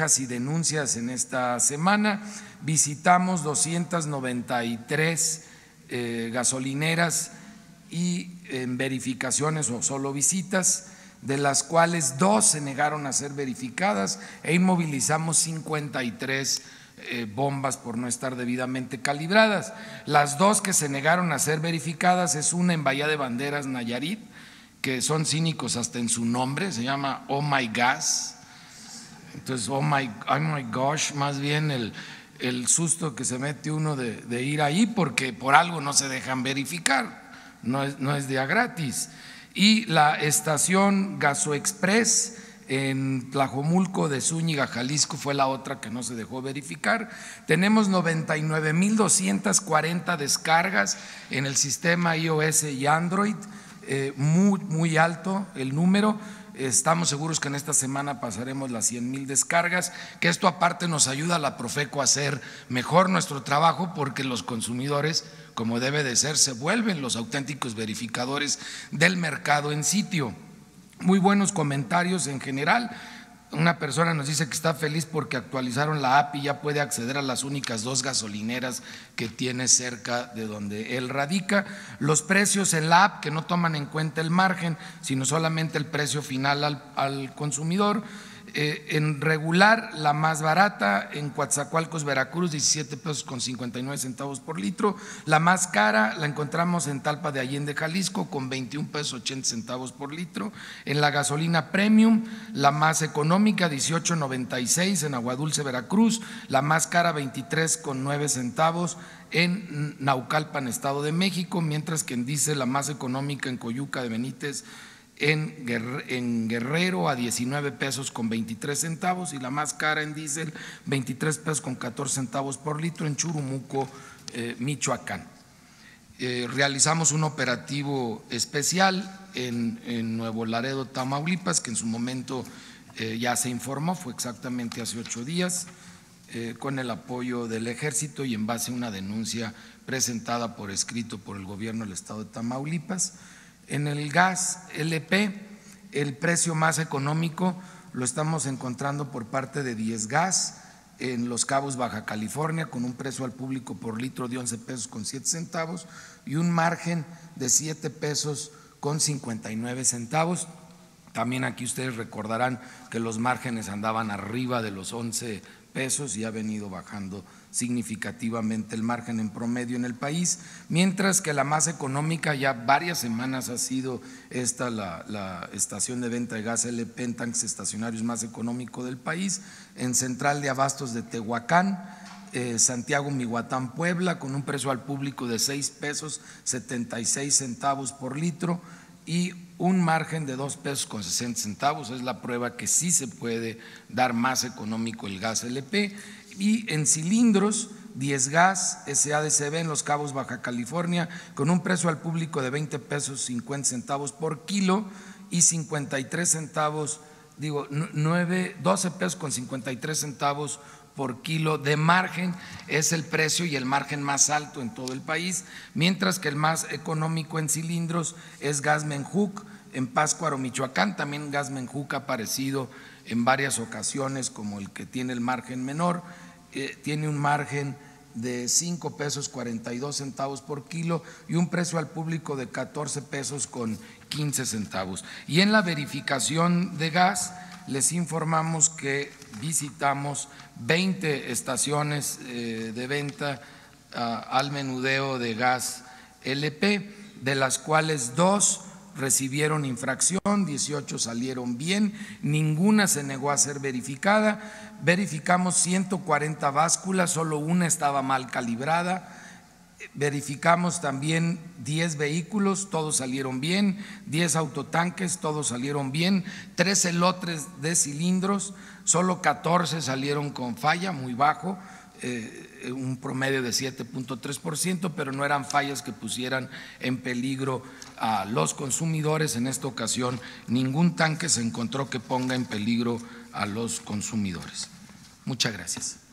y denuncias en esta semana. Visitamos 293 eh, gasolineras y en verificaciones o solo visitas, de las cuales dos se negaron a ser verificadas e inmovilizamos 53 eh, bombas por no estar debidamente calibradas. Las dos que se negaron a ser verificadas es una en Bahía de Banderas, Nayarit, que son cínicos hasta en su nombre, se llama Oh My Gas. Entonces, oh my, oh my gosh, más bien el, el susto que se mete uno de, de, ir ahí porque por algo no se dejan verificar, no es, no es día gratis. Y la estación Gaso Express en Tlajomulco de Zúñiga, Jalisco, fue la otra que no se dejó verificar. Tenemos 99.240 descargas en el sistema iOS y Android, eh, muy, muy alto el número. Estamos seguros que en esta semana pasaremos las 100 mil descargas, que esto aparte nos ayuda a la Profeco a hacer mejor nuestro trabajo porque los consumidores, como debe de ser, se vuelven los auténticos verificadores del mercado en sitio. Muy buenos comentarios en general. Una persona nos dice que está feliz porque actualizaron la app y ya puede acceder a las únicas dos gasolineras que tiene cerca de donde él radica. Los precios en la app que no toman en cuenta el margen, sino solamente el precio final al, al consumidor en regular, la más barata en Coatzacoalcos, Veracruz, 17 pesos con 59 centavos por litro. La más cara la encontramos en Talpa de Allende, Jalisco, con 21 pesos 80 centavos por litro. En la gasolina premium, la más económica, 18.96 en Aguadulce, Veracruz. La más cara, 23 con 9 centavos en Naucalpan, Estado de México, mientras que en dice la más económica en Coyuca de Benítez, en Guerrero a 19 pesos con 23 centavos y la más cara en diésel 23 pesos con 14 centavos por litro en Churumuco, eh, Michoacán. Eh, realizamos un operativo especial en, Nuevo Laredo, Tamaulipas, que en su momento eh, ya se informó, fue exactamente hace ocho días, con el apoyo del ejército y en base a una denuncia presentada por escrito por el gobierno del estado de Tamaulipas. En el gas LP, el precio más económico lo estamos encontrando por parte de 10 Gas en Los Cabos, Baja California, con un precio al público por litro de 11 pesos con 7 centavos y un margen de 7 pesos con 59 centavos. También aquí ustedes recordarán que los márgenes andaban arriba de los 11 pesos y ha venido bajando significativamente el margen en promedio en el país, mientras que la más económica ya varias semanas ha sido esta la, estación de venta de gas LP en estacionarios más económico del país, en Central de Abastos de Tehuacán, eh, Santiago Mihuatán, Puebla, con un precio al público de 6 pesos 76 centavos por litro y un margen de 2 pesos con 60 centavos. Es la prueba que sí se puede dar más económico el gas LP y en cilindros 10 gas SADCB en Los Cabos, Baja California, con un precio al público de 20 pesos 50 centavos por kilo y 53 centavos, digo, 9, 12 pesos con 53 centavos por kilo de margen es el precio y el margen más alto en todo el país, mientras que el más económico en cilindros es gas Menjuc en Páscuaro, Michoacán, también gas Menjuc ha aparecido en varias ocasiones como el que tiene el margen menor, eh, tiene un margen de 5 pesos 42 centavos por kilo y un precio al público de 14 pesos con 15 centavos. Y en la verificación de gas les informamos que visitamos 20 estaciones eh, de venta al menudeo de gas LP, de las cuales dos recibieron infracción, 18 salieron bien, ninguna se negó a ser verificada. Verificamos 140 básculas, solo una estaba mal calibrada. Verificamos también 10 vehículos, todos salieron bien, 10 autotanques, todos salieron bien, 13 lotes de cilindros, solo 14 salieron con falla, muy bajo, eh, un promedio de 7.3%, pero no eran fallas que pusieran en peligro a los consumidores. En esta ocasión, ningún tanque se encontró que ponga en peligro a los consumidores. Muchas gracias.